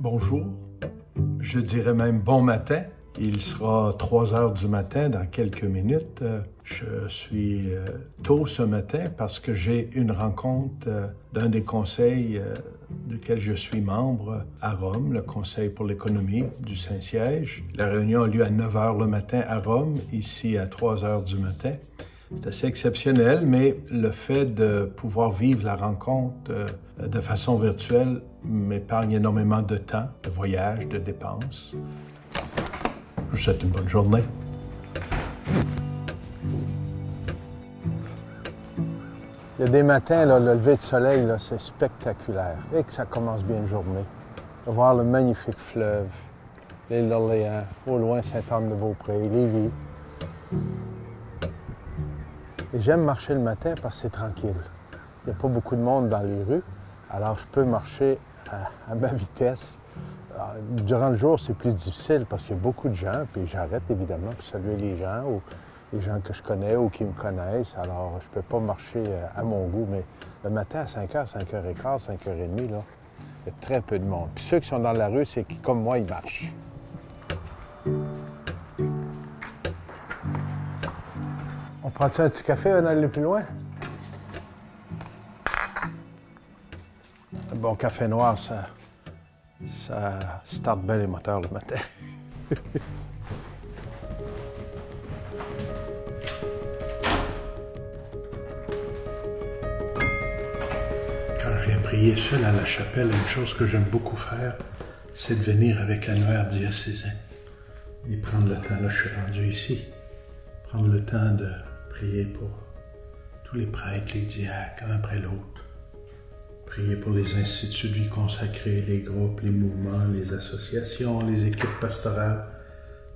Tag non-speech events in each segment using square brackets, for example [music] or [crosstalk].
Bonjour, je dirais même bon matin. Il sera 3 heures du matin dans quelques minutes. Je suis euh, tôt ce matin parce que j'ai une rencontre euh, d'un des conseils euh, duquel je suis membre à Rome, le Conseil pour l'économie du Saint-Siège. La réunion a lieu à 9 heures le matin à Rome, ici à 3 heures du matin. C'est assez exceptionnel, mais le fait de pouvoir vivre la rencontre de façon virtuelle m'épargne énormément de temps, de voyage, de dépenses. Je vous souhaite une bonne journée. Il y a des matins, le lever de soleil, c'est spectaculaire. Et que ça commence bien une journée. De voir le magnifique fleuve, l'île d'Orléans, au loin Saint-Anne-de-Beaupré, Lévis. Et j'aime marcher le matin parce que c'est tranquille. Il n'y a pas beaucoup de monde dans les rues, alors je peux marcher à, ma vitesse. durant le jour, c'est plus difficile parce qu'il y a beaucoup de gens, puis j'arrête évidemment pour saluer les gens ou les gens que je connais ou qui me connaissent. Alors, je ne peux pas marcher euh, à mon goût, mais le matin à 5h, 5h15, 5h30, là, il y a très peu de monde. Puis ceux qui sont dans la rue, c'est comme moi, ils marchent. On prend-tu un petit café avant d'aller plus loin? Un bon café noir, ça, ça starte bien les moteurs le matin. [laughs] Quand je viens prier seul à la chapelle, une chose que j'aime beaucoup faire, c'est de venir avec l'annuaire diocésain et prendre le temps. Là, je suis rendu ici. Prendre le temps de prier pour tous les prêtres, les diacres, un après l'autre. Prier pour les instituts de vie consacrés, les groupes, les mouvements, les associations, les équipes pastorales.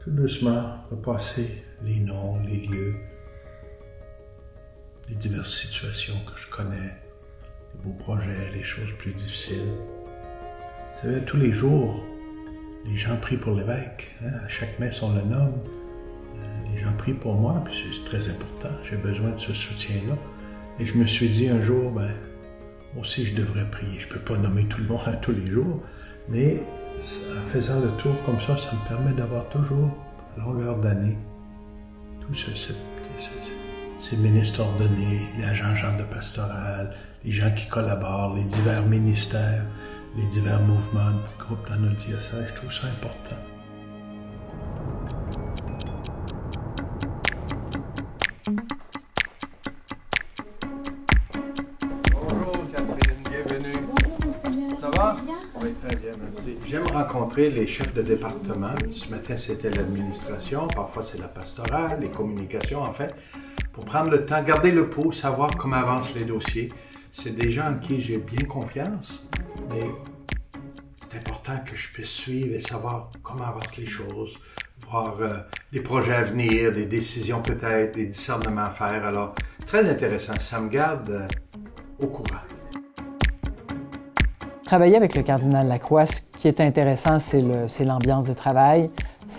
Tout doucement, repasser les noms, les lieux, les diverses situations que je connais, les beaux projets, les choses plus difficiles. Vous savez, tous les jours, les gens prient pour l'évêque. Hein. À chaque messe, on le nomme. Gens prient pour moi, puis c'est très important. J'ai besoin de ce soutien-là. Et je me suis dit un jour, ben, aussi, je devrais prier. Je ne peux pas nommer tout le monde à tous les jours, mais en faisant le tour comme ça, ça me permet d'avoir toujours, à longueur d'année, tous ce, ces ministres ordonnés, les agents de pastoral, les gens qui collaborent, les divers ministères, les divers mouvements, groupes dans nos diocèses. Je trouve ça important. Les chefs de département. Ce matin, c'était l'administration, parfois c'est la pastorale, les communications, en fait, pour prendre le temps, garder le pouls, savoir comment avancent les dossiers. C'est des gens en qui j'ai bien confiance, mais c'est important que je puisse suivre et savoir comment avancent les choses, voir euh, les projets à venir, des décisions peut-être, des discernements à faire. Alors, très intéressant. Ça me garde euh, au courant. Travailler avec le cardinal Lacroix, ce qui est intéressant, c'est l'ambiance de travail.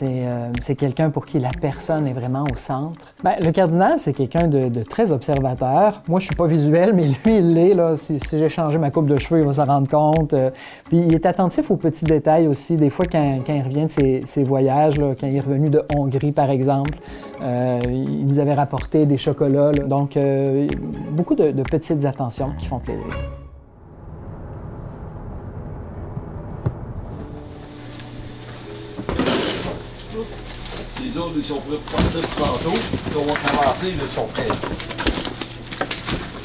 Euh, c'est quelqu'un pour qui la personne est vraiment au centre. Ben, le cardinal, c'est quelqu'un de, très observateur. Moi, je suis pas visuel, mais lui, il l'est. Si, j'ai changé ma coupe de cheveux, il va s'en rendre compte. Euh. puis il est attentif aux petits détails aussi. Des fois, quand, il revient de ses, voyages, quand il est revenu de Hongrie, par exemple, euh, il nous avait rapporté des chocolats. Donc, beaucoup de petites attentions qui font plaisir. Les autres, ils sont prêts pour partir tantôt. on va commencer, ils sont prêts.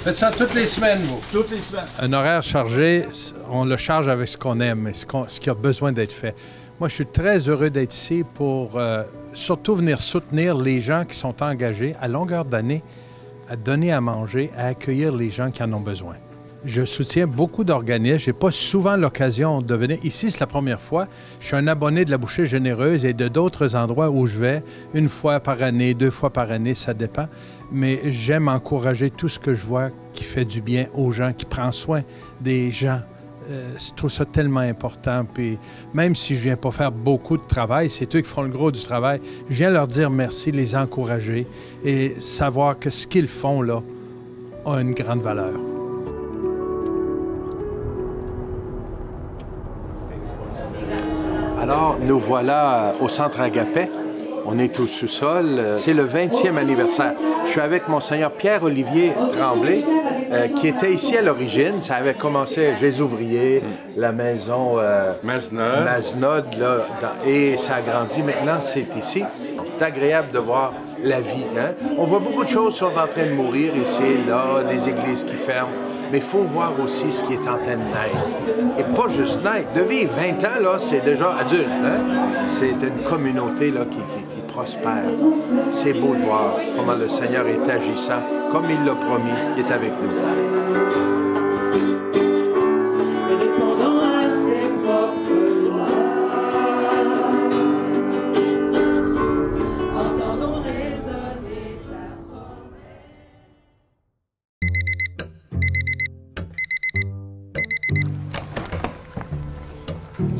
Faites ça toutes les semaines, vous? Toutes les semaines. Un horaire chargé, on le charge avec ce qu'on aime et ce, qui a besoin d'être fait. Moi, je suis très heureux d'être ici pour euh, surtout venir soutenir les gens qui sont engagés à longueur d'année à donner à manger, à accueillir les gens qui en ont besoin. Je soutiens beaucoup d'organismes. Je n'ai pas souvent l'occasion de venir. Ici, c'est la première fois. Je suis un abonné de la Bouchée Généreuse et de d'autres endroits où je vais, une fois par année, deux fois par année, ça dépend. Mais j'aime encourager tout ce que je vois qui fait du bien aux gens, qui prend soin des gens. Euh, je trouve ça tellement important. Puis même si je viens pas faire beaucoup de travail, c'est eux qui font le gros du travail. Je viens leur dire merci, les encourager et savoir que ce qu'ils font là a une grande valeur. Alors, nous voilà au centre Agapet. On est au sous-sol. C'est le 20e anniversaire. Je suis avec Monseigneur Pierre-Olivier Tremblay, euh, qui était ici à l'origine. Ça avait commencé Jésus ouvrier, la maison euh, Masnod. Masnod, là, dans- et ça a grandi. Maintenant, c'est ici. C'est agréable de voir la vie. hein. On voit beaucoup de choses qui sont en train de mourir ici et là, des églises qui ferment. Mais il faut voir aussi ce qui est en train de naître. Et pas juste naître. De vivre 20 ans, là, c'est déjà adulte. hein? C'est une communauté là, qui, qui- prospère. C'est beau de voir comment le Seigneur est agissant, comme il l'a promis, il est avec nous.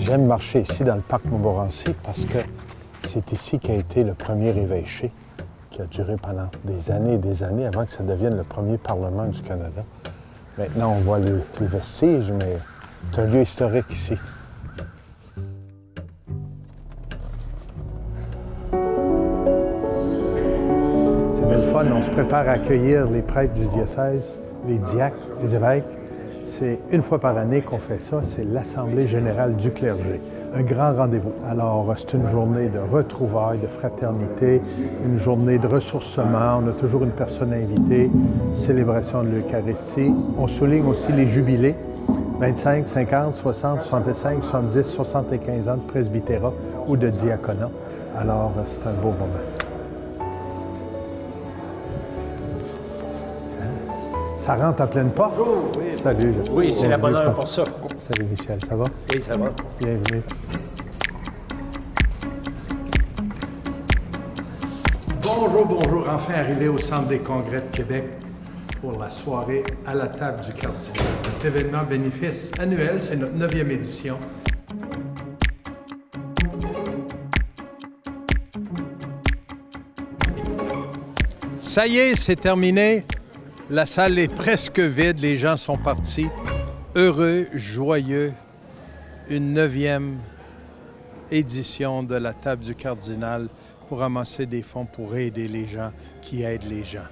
J'aime marcher ici dans le parc Montmorency parce que c'est ici qu'a été le premier évêché qui a duré pendant des années et des années avant que ça devienne le premier Parlement du Canada. Maintenant, on voit le- les vestiges, mais c'est un lieu historique ici. C'est bien le fun. On se prépare à accueillir les prêtres du diocèse, les diacres, les évêques. C'est une fois par année qu'on fait ça. C'est l'Assemblée générale du clergé. Un grand rendez-vous. Alors, c'est une journée de retrouvailles, de fraternité, une journée de ressourcement. On a toujours une personne invitée, célébration de l'Eucharistie. On souligne aussi les jubilés. 25, 50, 60, 65, 70, 75 ans de presbytérat ou de diaconat. Alors, c'est un beau moment. Ça rentre à pleine porte? Salut. Oui, c'est la bonne heure pour ça. Salut Michel, ça va? Oui, ça va. Bienvenue. Bonjour, bonjour. Enfin arrivé au Centre des congrès de Québec pour la soirée à la table du cardinal. Notre événement bénéfice annuel, c'est notre neuvième édition. Ça y est, c'est terminé. La salle est presque vide, les gens sont partis. Heureux, joyeux, une neuvième édition de la table du cardinal pour amasser des fonds pour aider les gens qui aident les gens.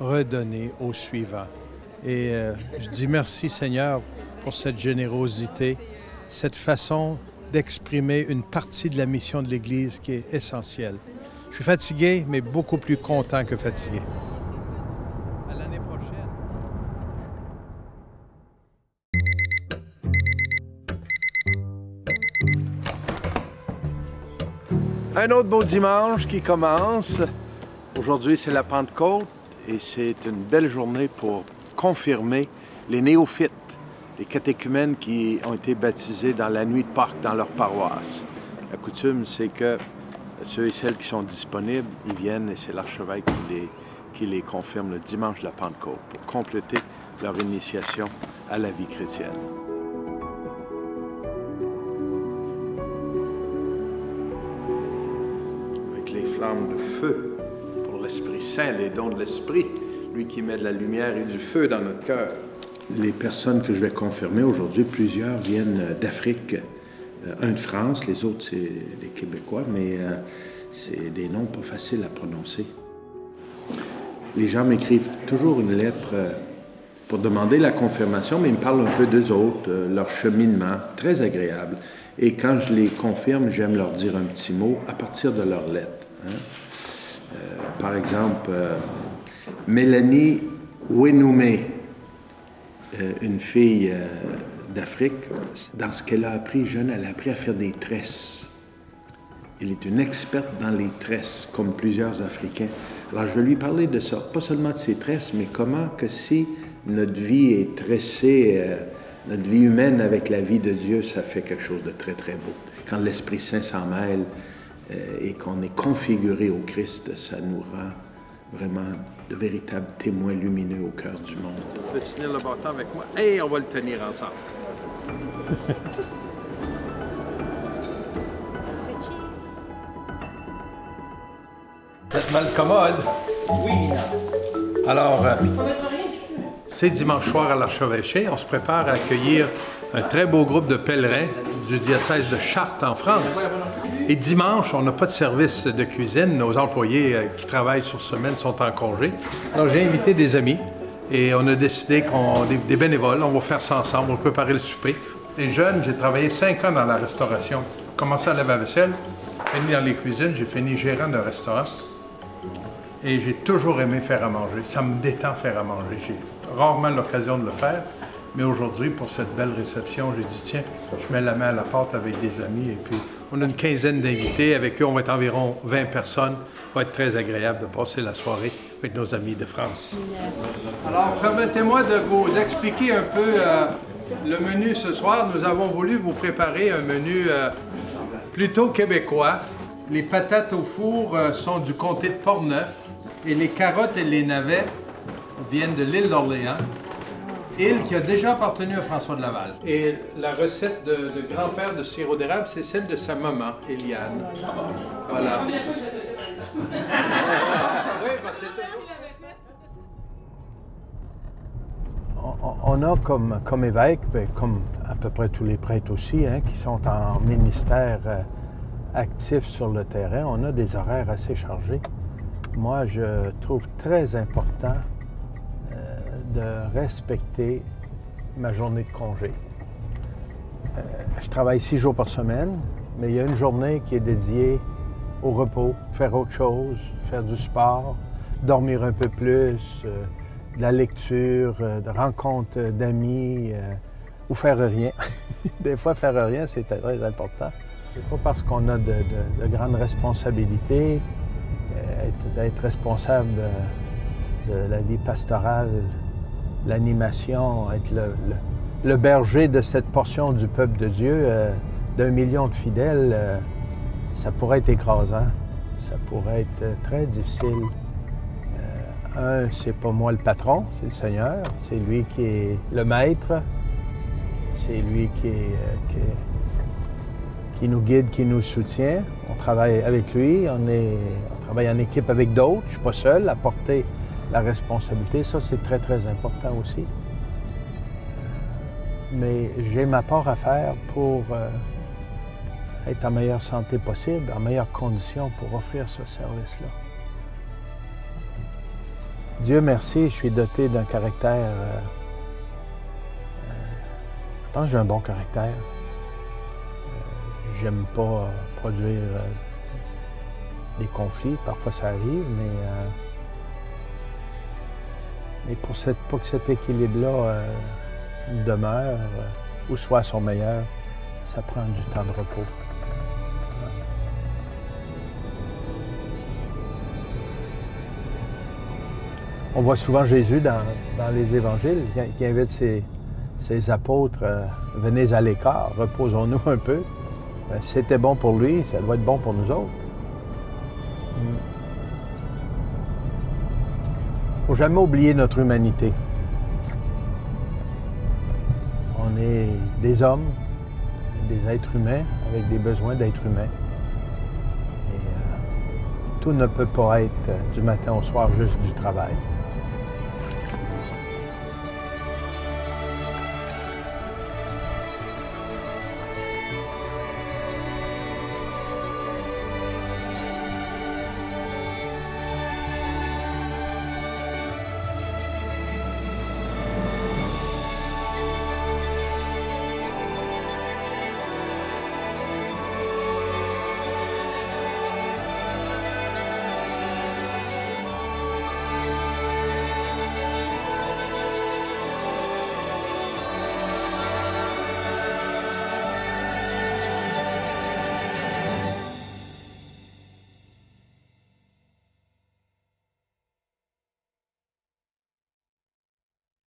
Redonner au suivant. Et euh, je dis merci Seigneur pour cette générosité, cette façon d'exprimer une partie de la mission de l'Église qui est essentielle. Je suis fatigué, mais beaucoup plus content que fatigué. Un autre beau dimanche qui commence. Aujourd'hui, c'est la Pentecôte et c'est une belle journée pour confirmer les néophytes, les catéchumènes qui ont été baptisés dans la nuit de Pâques dans leur paroisse. La coutume, c'est que ceux et celles qui sont disponibles, ils viennent et c'est l'archevêque qui les, qui les confirme le dimanche de la Pentecôte pour compléter leur initiation à la vie chrétienne. Les flammes de feu pour l'Esprit Saint, les dons de l'Esprit, lui qui met de la lumière et du feu dans notre cœur. Les personnes que je vais confirmer aujourd'hui, plusieurs viennent d'Afrique, Euh, un de France, les autres c'est les Québécois, mais euh, c'est des noms pas faciles à prononcer. Les gens m'écrivent toujours une lettre euh, pour demander la confirmation, mais ils me parlent un peu d'eux autres, euh, leur cheminement, très agréable. Et quand je les confirme, j'aime leur dire un petit mot à partir de leur lettre. hein. Euh, par exemple, euh, Mélanie Wenoumé, une fille d'Afrique, dans ce qu'elle a appris jeune, elle a appris à faire des tresses. Elle est une experte dans les tresses, comme plusieurs Africains. Alors, je vais lui parler de ça, pas seulement de ses tresses, mais comment que si notre vie est tressée, euh, notre vie humaine avec la vie de Dieu, ça fait quelque chose de très, très beau. Quand l'Esprit Saint s'en mêle euh, et qu'on est configuré au Christ, ça nous rend vraiment de véritables témoins lumineux au cœur du monde. On peut tenir le bâton avec moi et on va le tenir ensemble. Vous êtes mal commode. Oui, Minas. Alors, euh, C'est dimanche soir à l'Archevêché. On se prépare à accueillir un très beau groupe de pèlerins du diocèse de Chartres en France. Et dimanche, on n'a pas de service de cuisine. Nos employés euh, qui travaillent sur semaine sont en congé. Alors j'ai invité des amis et on a décidé qu'on des, bénévoles, on va faire ça ensemble, on va préparer le souper. Et jeune, j'ai travaillé cinq ans dans la restauration. Commencé à laver la vaisselle, fini dans les cuisines, j'ai fini gérant d'un restaurant. Et j'ai toujours aimé faire à manger. Ça me détend faire à manger. J'ai rarement l'occasion de le faire. Mais aujourd'hui, pour cette belle réception, j'ai dit, tiens, je mets la main à la pâte avec des amis. Et puis, on a une quinzaine d'invités. Avec eux, on va être environ 20 personnes. Ça va être très agréable de passer la soirée avec nos amis de France. Alors, permettez-moi de vous expliquer un peu euh, le menu ce soir. Nous avons voulu vous préparer un menu euh, plutôt québécois. Les patates au four euh, sont du comté de Portneuf et les carottes et les navets viennent de l'île d'Orléans, île qui a déjà appartenu à François de Laval. Et la recette de, grand-père de sirop d'érable, c'est celle de sa maman, Eliane. Voilà. [laughs] On a comme, comme évêque, ben, comme à peu près tous les prêtres aussi, hein, qui sont en ministère euh, actif sur le terrain, on a des horaires assez chargés. Moi, je trouve très important euh, de respecter ma journée de congé. Euh, je travaille six jours par semaine, mais il y a une journée qui est dédiée au repos, faire autre chose, faire du sport, dormir un peu plus, euh, de la lecture, de rencontres d'amis ou faire rien. [laughs] Des fois, faire rien, c'est très important. C'est pas parce qu'on a de, de- de grandes responsabilités, être, responsable de la vie pastorale, l'animation, être le, berger de cette portion du peuple de Dieu, euh, d'un million de fidèles, euh, ça pourrait être écrasant, ça pourrait être très difficile. Euh, un, c'est pas moi le patron, c'est le Seigneur, c'est lui qui est le maître, c'est lui qui est- qui nous guide, qui nous soutient. On travaille avec lui, on, est, on travaille en équipe avec d'autres. Je ne suis pas seul à porter la responsabilité. Ça, c'est très, très important aussi. Euh, Mais j'ai ma part à faire pour euh, être en meilleure santé possible, en meilleures conditions pour offrir ce service-là. Dieu merci, je suis doté d'un caractère. euh, je pense que j'ai un bon caractère. J'aime pas produire des conflits, parfois ça arrive, mais, euh, mais pour, que cet équilibre-là euh, demeure euh, ou soit à son meilleur, ça prend du temps de repos. On voit souvent Jésus dans, les évangiles qui, invite ses, ses apôtres, venez à l'écart, reposons-nous un peu. C'était bon pour lui, ça doit être bon pour nous autres. Il ne faut jamais oublier notre humanité. On est des hommes, des êtres humains avec des besoins d'êtres humains. Et euh, tout ne peut pas être du matin au soir juste du travail.